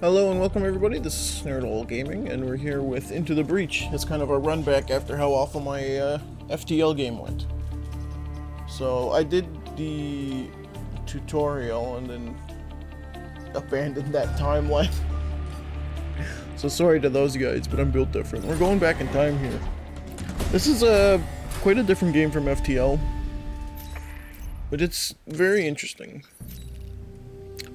Hello and welcome everybody, this is Snurtle Gaming, and we're here with Into the Breach. It's kind of a run back after how awful my uh, FTL game went. So I did the tutorial and then abandoned that timeline. so sorry to those guys, but I'm built different. We're going back in time here. This is a quite a different game from FTL, but it's very interesting.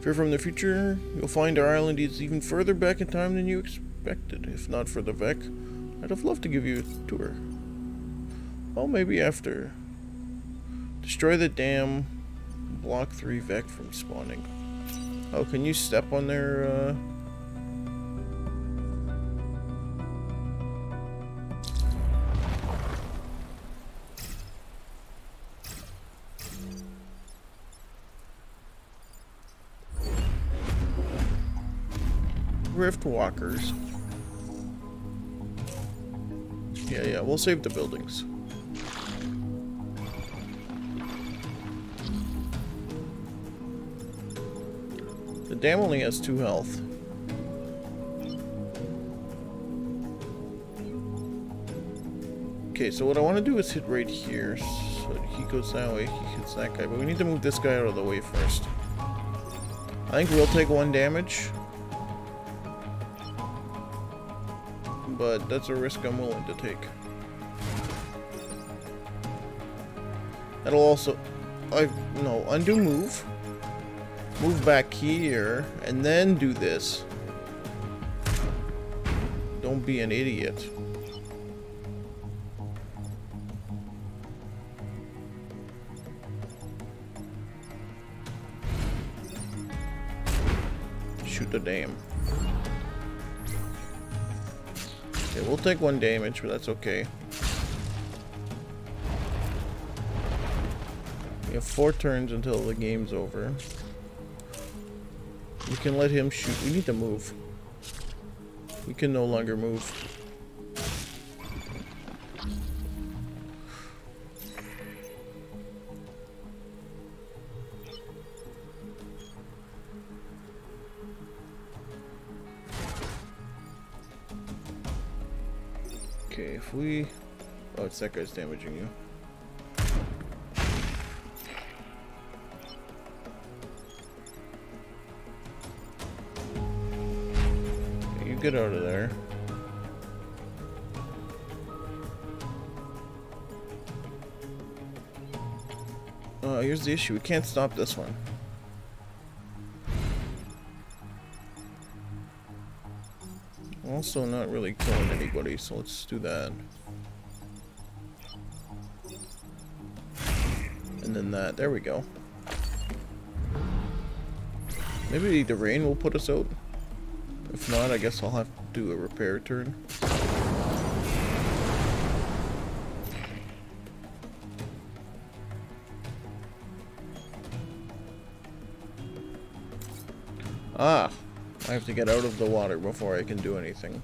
If you're from the future, you'll find our island is even further back in time than you expected. If not for the Vek, I'd have loved to give you a tour. Well, maybe after. Destroy the dam, block 3 Vek from spawning. Oh, can you step on their, uh... Rift Walkers. Yeah, yeah, we'll save the buildings. The dam only has two health. Okay, so what I want to do is hit right here. So he goes that way, he hits that guy. But we need to move this guy out of the way first. I think we'll take one damage. But that's a risk I'm willing to take. That'll also... I... No, undo move. Move back here, and then do this. Don't be an idiot. Shoot the dam. Okay, we'll take one damage, but that's okay. We have four turns until the game's over. We can let him shoot. We need to move. We can no longer move. Oh, it's that guy's damaging you. You get out of there. Oh, here's the issue. We can't stop this one. Also not really killing anybody, so let's do that. That. There we go. Maybe the rain will put us out. If not, I guess I'll have to do a repair turn. Ah, I have to get out of the water before I can do anything.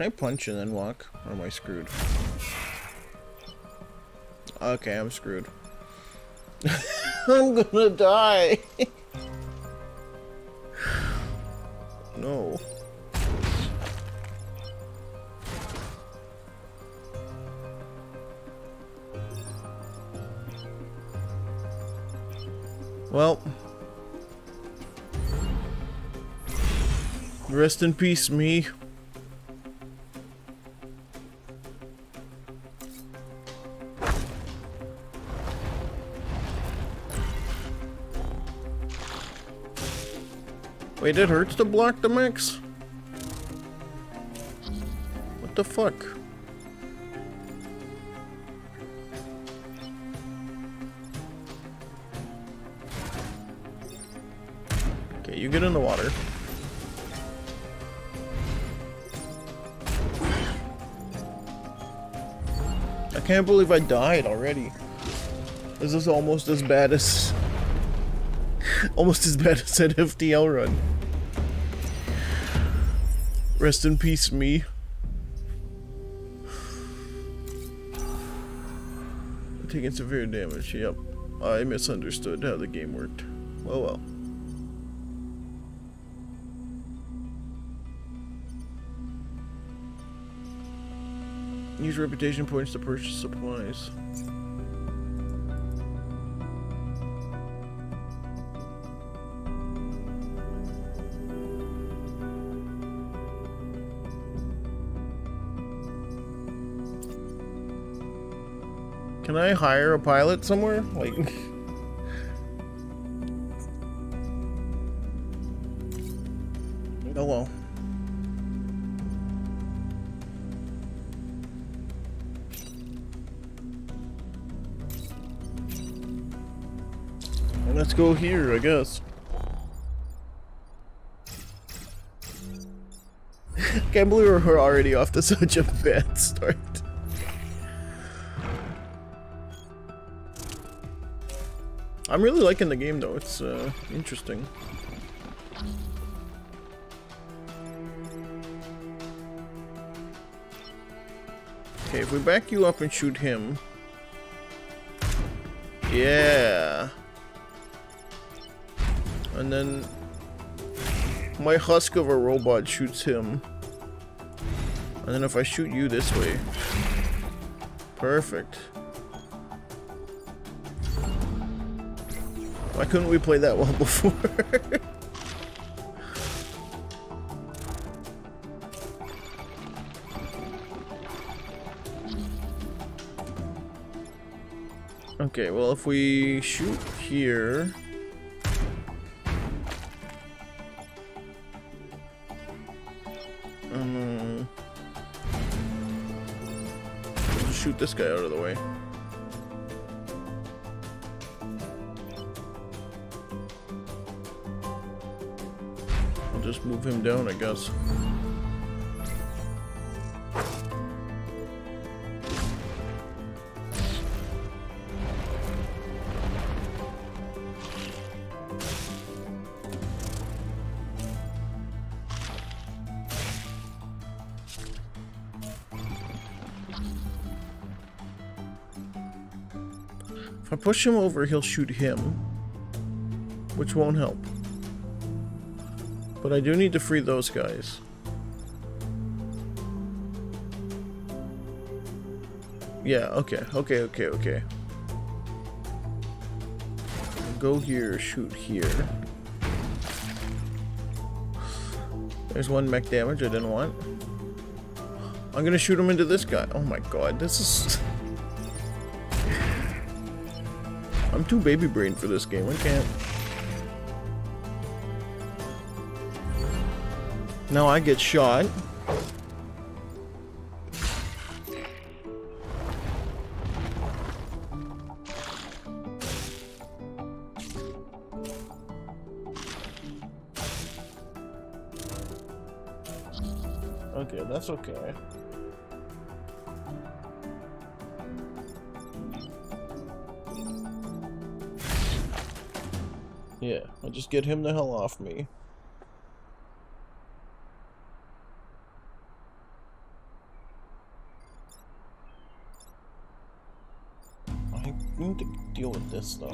Can I punch and then walk? Or am I screwed? Okay, I'm screwed. I'm gonna die. no. Well. Rest in peace, me. Wait, it hurts to block the mix? What the fuck? Okay, you get in the water. I can't believe I died already. This is almost as bad as Almost as bad as that FTL run. Rest in peace, me. Taking severe damage, yep. I misunderstood how the game worked. Oh well. Use reputation points to purchase supplies. Can I hire a pilot somewhere? Like... Oh, Hello. let's go here, I guess. Can't believe we're already off to such a bad start. I'm really liking the game though, it's uh, interesting. Okay, if we back you up and shoot him... Yeah! And then... My husk of a robot shoots him. And then if I shoot you this way... Perfect. Why couldn't we play that well before? okay, well if we shoot here... Um, shoot this guy out of the way. Just move him down, I guess. If I push him over, he'll shoot him, which won't help. But I do need to free those guys. Yeah, okay, okay, okay, okay. Go here, shoot here. There's one mech damage I didn't want. I'm gonna shoot him into this guy. Oh my god, this is... I'm too baby brain for this game, I can't... Now I get shot. Okay, that's okay. Yeah, I'll just get him the hell off me. Need to deal with this though.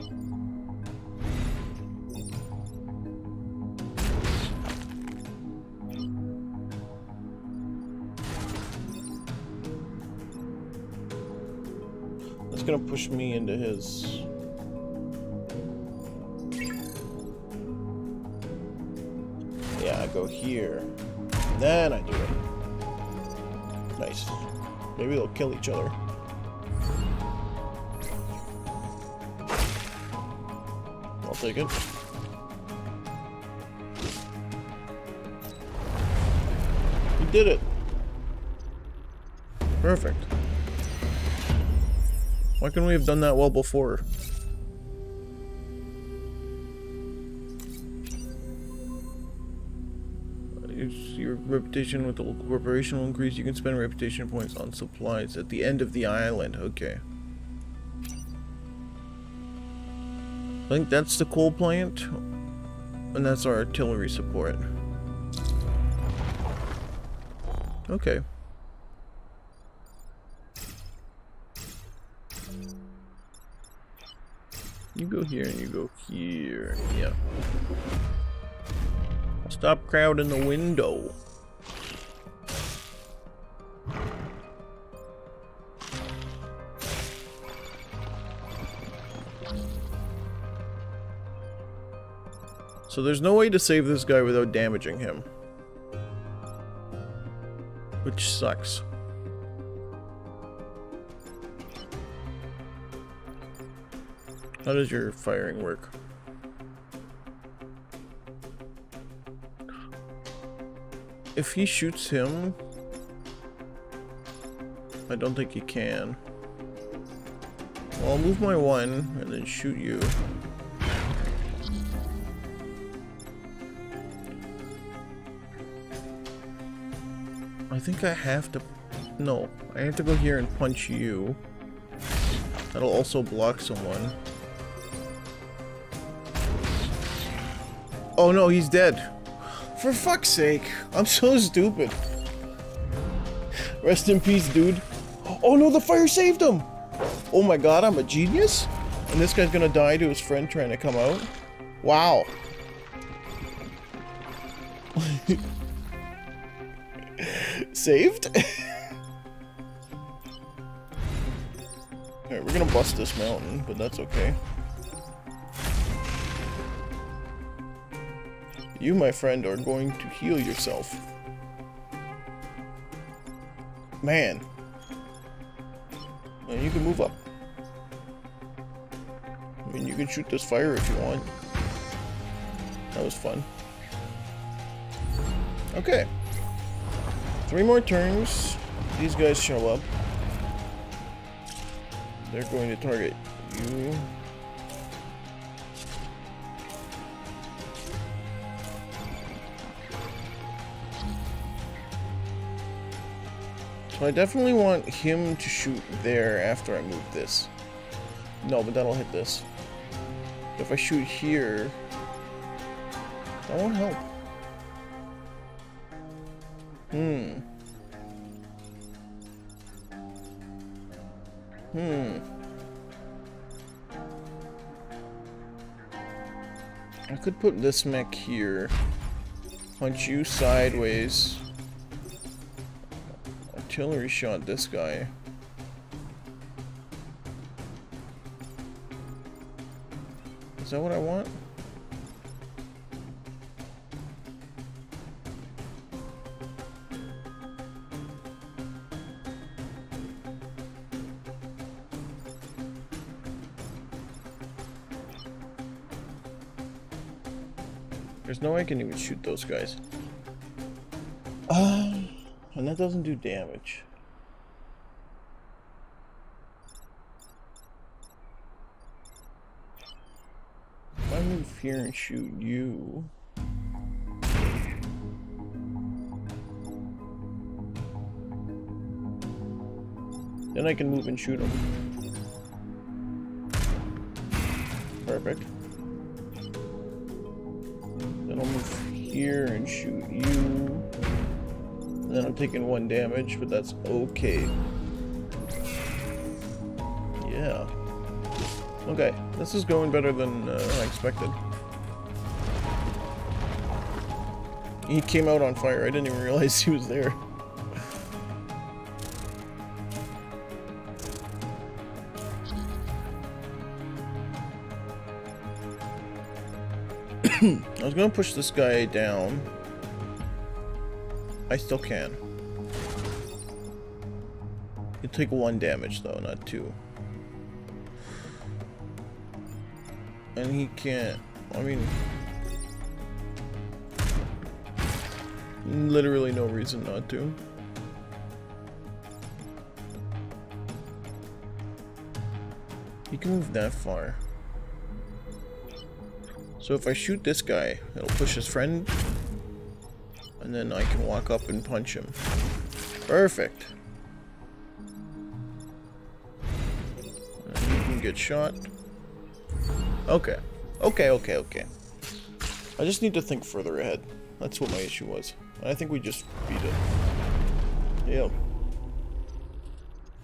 That's gonna push me into his Yeah, I go here. Then I do it. Nice. Maybe they'll kill each other. Take it. You did it. Perfect. Why couldn't we have done that well before? Your reputation with the local corporation will increase. You can spend reputation points on supplies at the end of the island. Okay. I think that's the coal plant. and that's our artillery support. Okay. You go here and you go here. Yeah. Stop crowding the window. So there's no way to save this guy without damaging him. Which sucks. How does your firing work? If he shoots him... I don't think he can. Well, I'll move my one and then shoot you. I think I have to... No, I have to go here and punch you. That'll also block someone. Oh no, he's dead. For fuck's sake. I'm so stupid. Rest in peace, dude. Oh no, the fire saved him! Oh my god, I'm a genius? And this guy's gonna die to his friend trying to come out? Wow. Saved? Alright, we're gonna bust this mountain, but that's okay. You, my friend, are going to heal yourself. Man. And you can move up. I mean, you can shoot this fire if you want. That was fun. Okay. Three more turns. These guys show up. They're going to target you. So I definitely want him to shoot there after I move this. No, but that'll hit this. If I shoot here, that won't help. Hmm. Hmm. I could put this mech here. Punch you sideways. Artillery shot this guy. Is that what I want? There's no way I can even shoot those guys. Uh, and that doesn't do damage. If I move here and shoot you... Then I can move and shoot him. Perfect. Here and shoot you. And then I'm taking one damage, but that's okay. Yeah. Okay, this is going better than uh, I expected. He came out on fire. I didn't even realize he was there. I was gonna push this guy down. I still can. You take one damage though, not two. And he can't. I mean, literally no reason not to. He can move that far. So if I shoot this guy, it'll push his friend. And then I can walk up and punch him. Perfect. And you can get shot. Okay. Okay, okay, okay. I just need to think further ahead. That's what my issue was. I think we just beat it. Yeah.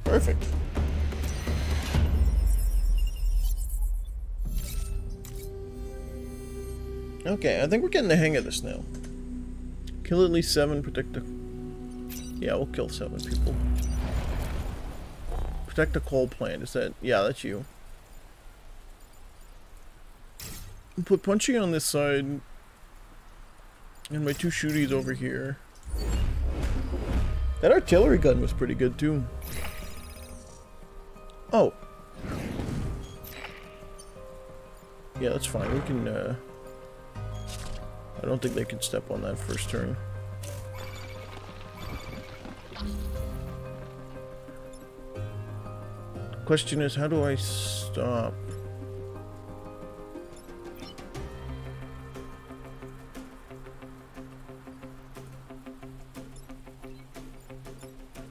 Perfect. Okay, I think we're getting the hang of this now. Kill at least seven, protect the... Yeah, we'll kill seven people. Protect the coal plant, is that... Yeah, that's you. Put Punchy on this side. And my two shooties over here. That artillery gun was pretty good too. Oh. Yeah, that's fine. We can, uh... I don't think they can step on that first turn. Question is, how do I stop?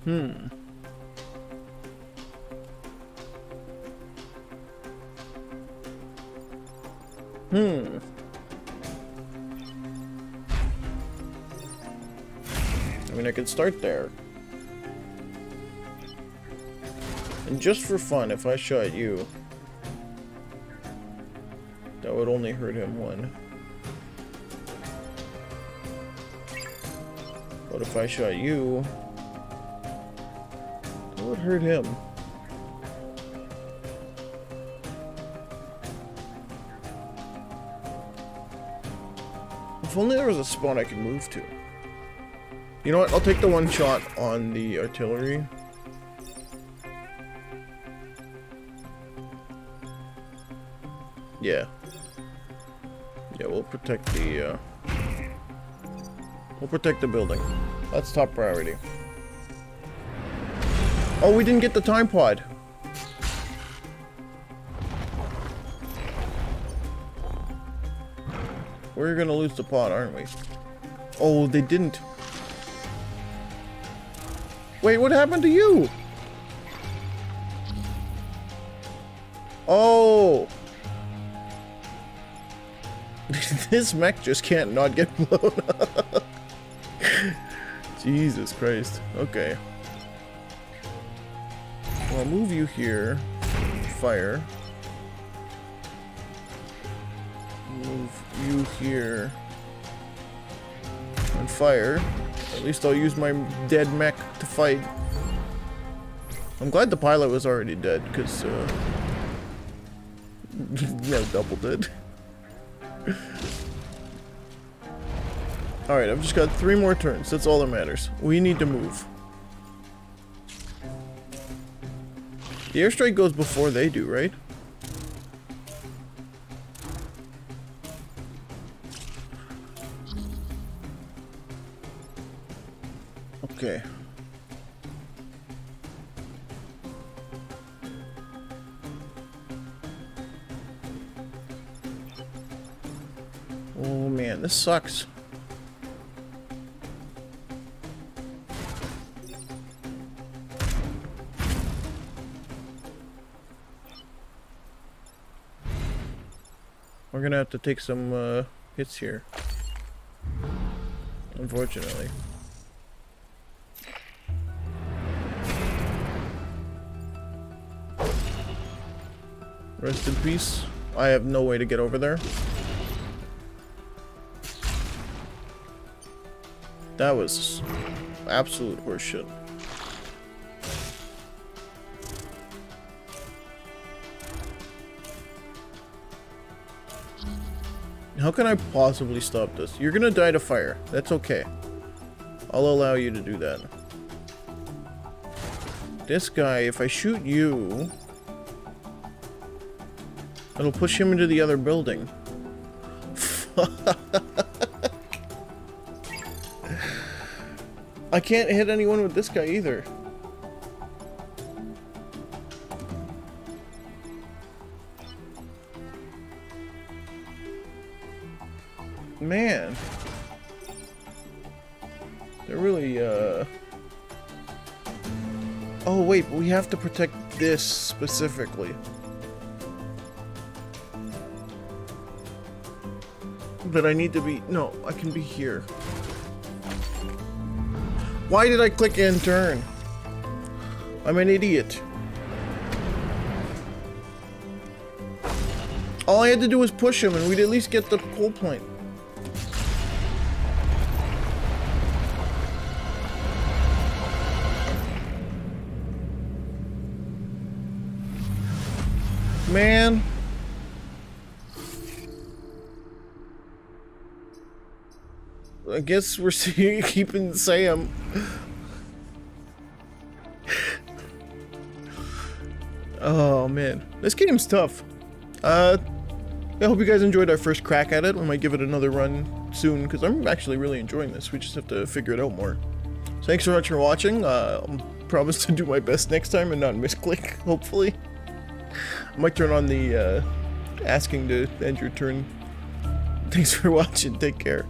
Hmm. Hmm. I could start there. And just for fun, if I shot you, that would only hurt him one. But if I shot you, that would hurt him. If only there was a spot I could move to. You know what? I'll take the one shot on the artillery. Yeah. Yeah, we'll protect the, uh... We'll protect the building. That's top priority. Oh, we didn't get the time pod. We're gonna lose the pod, aren't we? Oh, they didn't. Wait, what happened to you? Oh! this mech just can't not get blown up. Jesus Christ. Okay. Well, I'll move you here. Fire. Move you here. And fire. At least I'll use my dead mech to fight. I'm glad the pilot was already dead, because, uh... no, double did. Alright, I've just got three more turns. That's all that matters. We need to move. The airstrike goes before they do, right? Oh man, this sucks. We're gonna have to take some uh, hits here. Unfortunately. Rest in peace. I have no way to get over there. That was absolute horseshit. How can I possibly stop this? You're gonna die to fire. That's okay. I'll allow you to do that. This guy, if I shoot you... It'll push him into the other building. I can't hit anyone with this guy either. Man. They're really, uh... Oh, wait, we have to protect this specifically. But I need to be... No, I can be here. Why did I click and turn? I'm an idiot. All I had to do was push him and we'd at least get the coal point. Man. I guess we're seeing, keeping Sam. oh man, this game's tough. Uh, I hope you guys enjoyed our first crack at it. We might give it another run soon because I'm actually really enjoying this. We just have to figure it out more. So thanks so much for watching. Uh, I'll promise to do my best next time and not misclick, hopefully. I might turn on the uh, asking to end your turn. Thanks for watching. Take care.